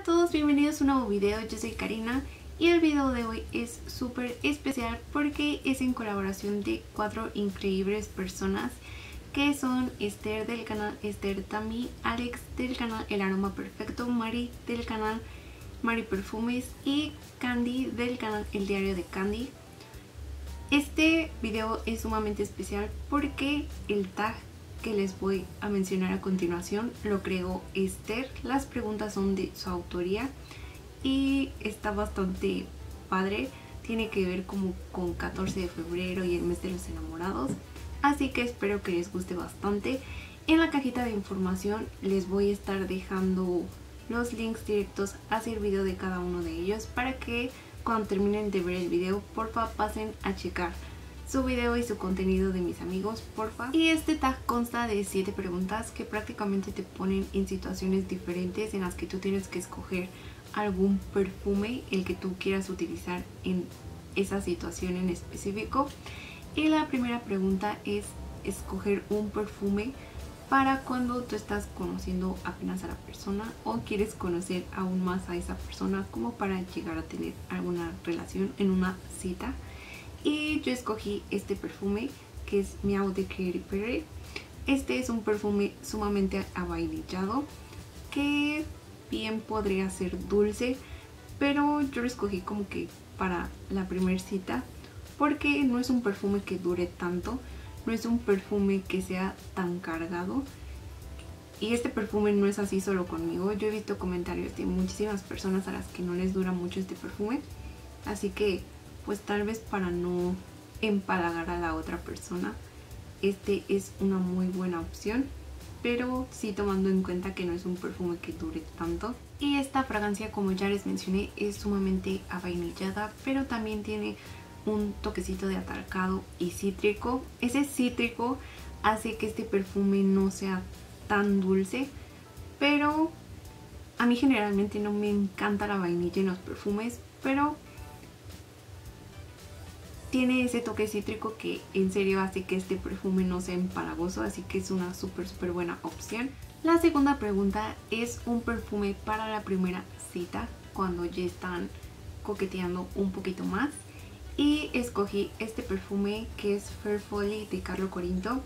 a todos, bienvenidos a un nuevo video, yo soy Karina y el video de hoy es súper especial porque es en colaboración de cuatro increíbles personas que son Esther del canal Esther Tami, Alex del canal El Aroma Perfecto, Mari del canal Mari Perfumes y Candy del canal El Diario de Candy. Este video es sumamente especial porque el tag que les voy a mencionar a continuación lo creó Esther. Las preguntas son de su autoría y está bastante padre. Tiene que ver como con 14 de febrero y el mes de los enamorados. Así que espero que les guste bastante. En la cajita de información les voy a estar dejando los links directos hacia el video de cada uno de ellos para que cuando terminen de ver el video porfa pasen a checar su video y su contenido de mis amigos, porfa. Y este tag consta de 7 preguntas que prácticamente te ponen en situaciones diferentes en las que tú tienes que escoger algún perfume, el que tú quieras utilizar en esa situación en específico. Y la primera pregunta es escoger un perfume para cuando tú estás conociendo apenas a la persona o quieres conocer aún más a esa persona como para llegar a tener alguna relación en una cita y yo escogí este perfume que es Miau de Katy Perry. Este es un perfume sumamente avainillado que bien podría ser dulce, pero yo lo escogí como que para la primera cita porque no es un perfume que dure tanto, no es un perfume que sea tan cargado. Y este perfume no es así solo conmigo, yo he visto comentarios de muchísimas personas a las que no les dura mucho este perfume, así que pues tal vez para no empalagar a la otra persona, este es una muy buena opción. Pero sí tomando en cuenta que no es un perfume que dure tanto. Y esta fragancia, como ya les mencioné, es sumamente avainillada, pero también tiene un toquecito de atarcado y cítrico. Ese cítrico hace que este perfume no sea tan dulce, pero a mí generalmente no me encanta la vainilla en los perfumes, pero tiene ese toque cítrico que en serio hace que este perfume no sea empalagoso, así que es una súper súper buena opción. La segunda pregunta es un perfume para la primera cita, cuando ya están coqueteando un poquito más. Y escogí este perfume que es Fair Folly de Carlo Corinto.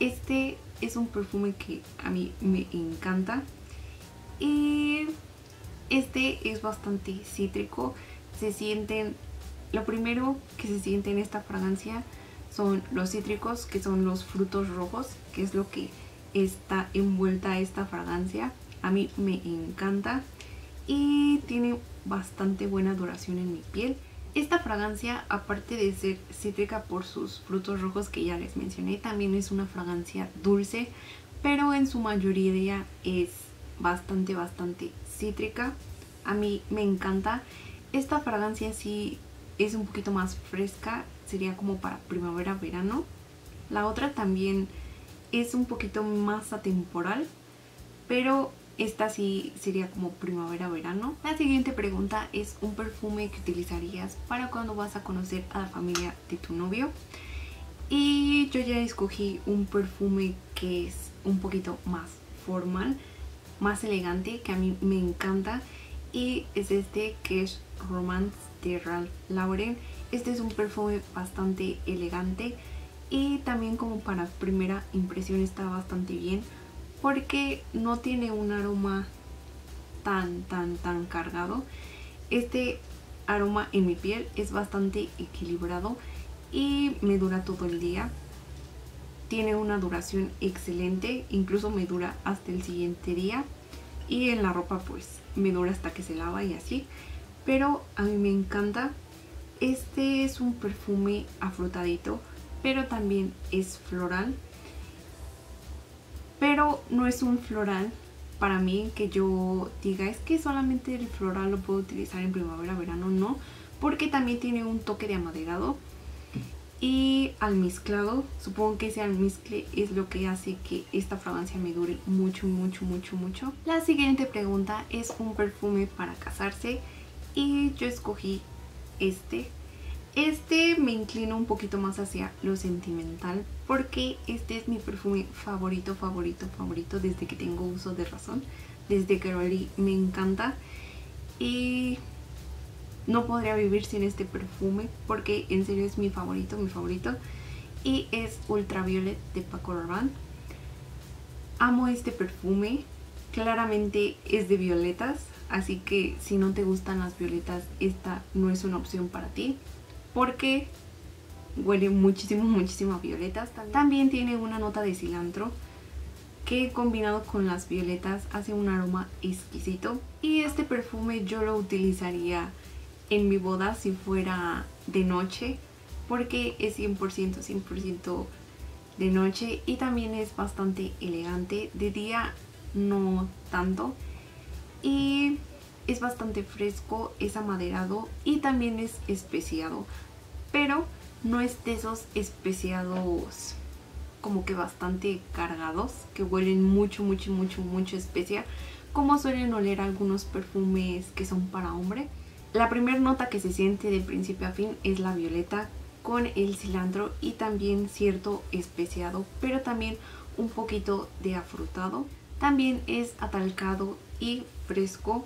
Este es un perfume que a mí me encanta. Y este es bastante cítrico. Se sienten lo primero que se siente en esta fragancia son los cítricos, que son los frutos rojos, que es lo que está envuelta esta fragancia. A mí me encanta y tiene bastante buena duración en mi piel. Esta fragancia, aparte de ser cítrica por sus frutos rojos que ya les mencioné, también es una fragancia dulce, pero en su mayoría es bastante, bastante cítrica. A mí me encanta. Esta fragancia sí es un poquito más fresca, sería como para primavera-verano. La otra también es un poquito más atemporal, pero esta sí sería como primavera-verano. La siguiente pregunta es un perfume que utilizarías para cuando vas a conocer a la familia de tu novio. Y yo ya escogí un perfume que es un poquito más formal, más elegante, que a mí me encanta. Y es este que es Romance de Ralph Lauren. Este es un perfume bastante elegante y también como para primera impresión está bastante bien porque no tiene un aroma tan tan tan cargado. Este aroma en mi piel es bastante equilibrado y me dura todo el día. Tiene una duración excelente, incluso me dura hasta el siguiente día y en la ropa pues me dura hasta que se lava y así pero a mí me encanta. Este es un perfume afrutadito, pero también es floral. Pero no es un floral para mí que yo diga es que solamente el floral lo puedo utilizar en primavera, verano, no. Porque también tiene un toque de amaderado y almizclado. Supongo que ese almizcle es lo que hace que esta fragancia me dure mucho, mucho, mucho, mucho. La siguiente pregunta es un perfume para casarse y yo escogí este. Este me inclino un poquito más hacia lo sentimental porque este es mi perfume favorito, favorito, favorito desde que tengo uso de razón. Desde que me encanta. y no podría vivir sin este perfume porque en serio es mi favorito, mi favorito y es Ultraviolet de Paco Rabanne. Amo este perfume, claramente es de violetas, así que si no te gustan las violetas esta no es una opción para ti porque huele muchísimo, muchísimo a violetas. También. Tiene una nota de cilantro que combinado con las violetas hace un aroma exquisito. Y este perfume yo lo utilizaría en mi boda si fuera de noche porque es 100% 100% de noche y también es bastante elegante. De día no tanto y es bastante fresco es amaderado y también es especiado pero no es de esos especiados como que bastante cargados, que huelen mucho, mucho, mucho, mucho especia, como suelen oler algunos perfumes que son para hombre. La primera nota que se siente de principio a fin es la violeta con el cilantro y también cierto especiado, pero también un poquito de afrutado. También es atalcado y fresco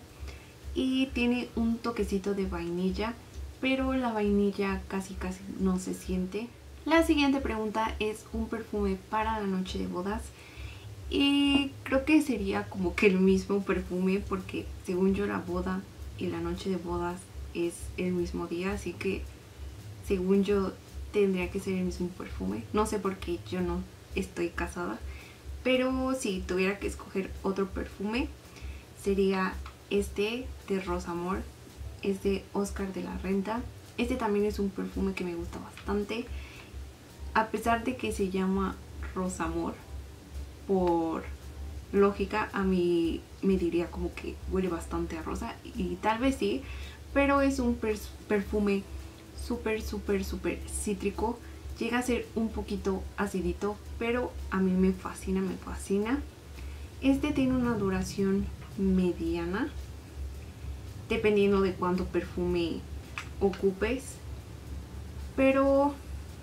y tiene un toquecito de vainilla, pero la vainilla casi casi no se siente. La siguiente pregunta es un perfume para la noche de bodas. Y creo que sería como que el mismo perfume porque según yo la boda y la noche de bodas es el mismo día. Así que según yo tendría que ser el mismo perfume. No sé por qué yo no estoy casada. Pero si tuviera que escoger otro perfume sería este de Rosamor. Es de Oscar de la Renta. Este también es un perfume que me gusta bastante a pesar de que se llama Rosamor, por lógica a mí me diría como que huele bastante a rosa y tal vez sí, pero es un perfume súper, súper, súper cítrico. Llega a ser un poquito acidito, pero a mí me fascina, me fascina. Este tiene una duración mediana, dependiendo de cuánto perfume ocupes, pero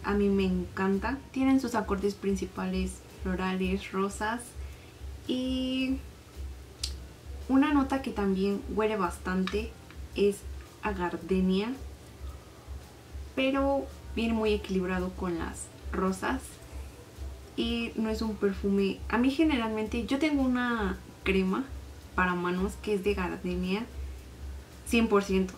a mí me encanta. Tienen sus acordes principales florales, rosas y una nota que también huele bastante es a gardenia, pero viene muy equilibrado con las rosas y no es un perfume. A mí generalmente yo tengo una crema para manos que es de gardenia 100%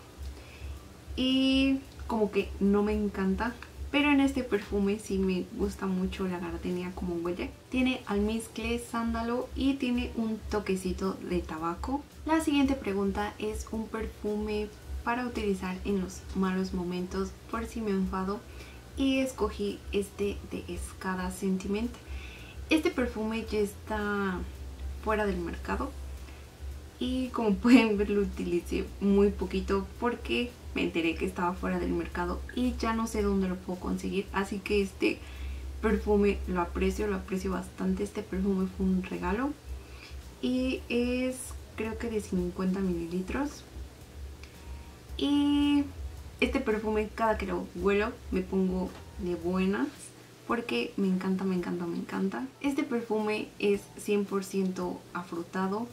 y como que no me encanta pero en este perfume sí me gusta mucho la gardenia como huele. Tiene almizcle, sándalo y tiene un toquecito de tabaco. La siguiente pregunta es un perfume para utilizar en los malos momentos por si me enfado y escogí este de Escada Sentiment. Este perfume ya está fuera del mercado y como pueden ver lo utilicé muy poquito porque me enteré que estaba fuera del mercado y ya no sé dónde lo puedo conseguir. Así que este perfume lo aprecio, lo aprecio bastante. Este perfume fue un regalo y es creo que de 50 mililitros. Y este perfume cada que lo huelo me pongo de buenas porque me encanta, me encanta, me encanta. Este perfume es 100% afrutado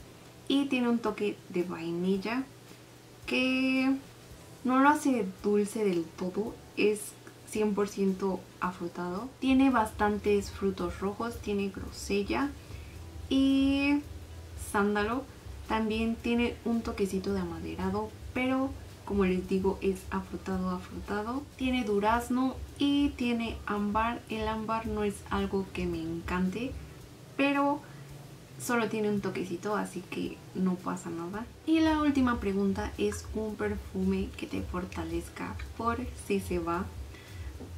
y tiene un toque de vainilla que no lo hace dulce del todo, es 100% afrutado. Tiene bastantes frutos rojos, tiene grosella y sándalo. También tiene un toquecito de amaderado, pero como les digo es afrutado, afrutado. Tiene durazno y tiene ámbar. El ámbar no es algo que me encante, pero solo tiene un toquecito así que no pasa nada. Y la última pregunta es un perfume que te fortalezca. Por si se va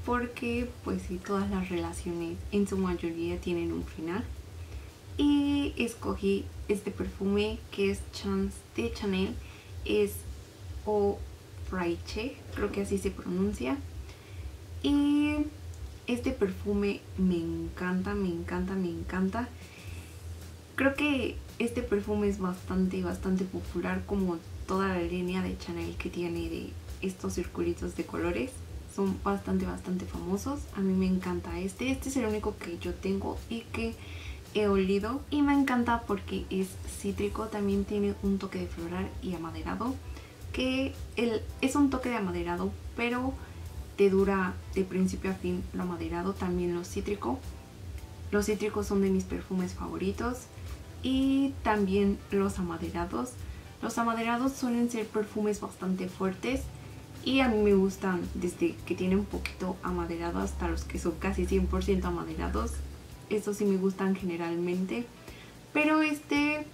porque pues si todas las relaciones en su mayoría tienen un final. Y escogí este perfume que es Chance de Chanel. Es O Fraiche creo que así se pronuncia y este perfume me encanta, me encanta, me encanta Creo que este perfume es bastante, bastante popular como toda la línea de Chanel que tiene de estos circulitos de colores. Son bastante, bastante famosos. A mí me encanta este. Este es el único que yo tengo y que he olido. Y me encanta porque es cítrico. También tiene un toque de floral y amaderado. Que es un toque de amaderado, pero te dura de principio a fin lo amaderado, también lo cítrico. Los cítricos son de mis perfumes favoritos y también los amaderados. Los amaderados suelen ser perfumes bastante fuertes y a mí me gustan desde que tienen un poquito amaderado hasta los que son casi 100% amaderados. Estos sí me gustan generalmente. Pero este,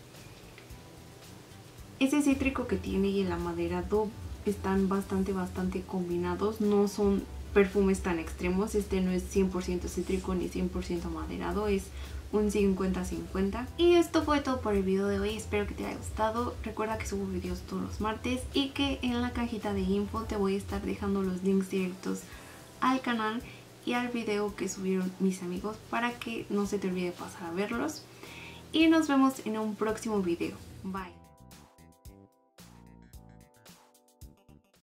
ese cítrico que tiene y el amaderado están bastante, bastante combinados. No son perfumes tan extremos. Este no es 100% cítrico ni 100% amaderado. Es un 50-50. Y esto fue todo por el video de hoy, espero que te haya gustado. Recuerda que subo videos todos los martes y que en la cajita de info te voy a estar dejando los links directos al canal y al video que subieron mis amigos para que no se te olvide pasar a verlos. Y nos vemos en un próximo video. Bye.